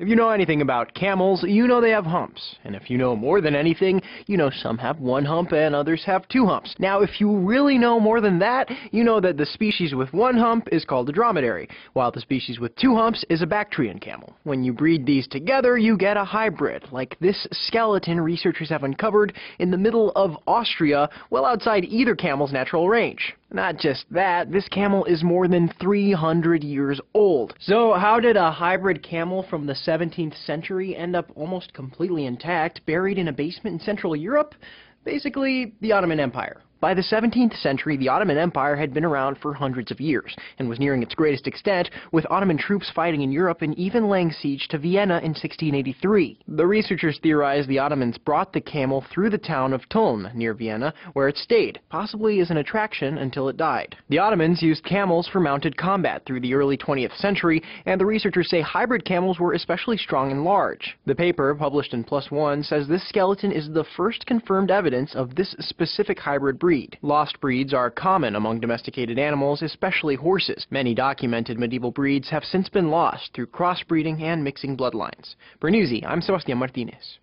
If you know anything about camels, you know they have humps. And if you know more than anything, you know some have one hump and others have two humps. Now, if you really know more than that, you know that the species with one hump is called a dromedary, while the species with two humps is a Bactrian camel. When you breed these together, you get a hybrid, like this skeleton researchers have uncovered in the middle of Austria, well outside either camel's natural range. Not just that, this camel is more than 300 years old. So how did a hybrid camel from the 17th century end up almost completely intact, buried in a basement in Central Europe? Basically, the Ottoman Empire. By the 17th century, the Ottoman Empire had been around for hundreds of years, and was nearing its greatest extent, with Ottoman troops fighting in Europe and even laying siege to Vienna in 1683. The researchers theorize the Ottomans brought the camel through the town of Tulln, near Vienna, where it stayed, possibly as an attraction until it died. The Ottomans used camels for mounted combat through the early 20th century, and the researchers say hybrid camels were especially strong and large. The paper, published in PLOS ONE, says this skeleton is the first confirmed evidence of this specific hybrid breed breed. Lost breeds are common among domesticated animals, especially horses. Many documented medieval breeds have since been lost through crossbreeding and mixing bloodlines. For Newsy, I'm Sebastian Martinez.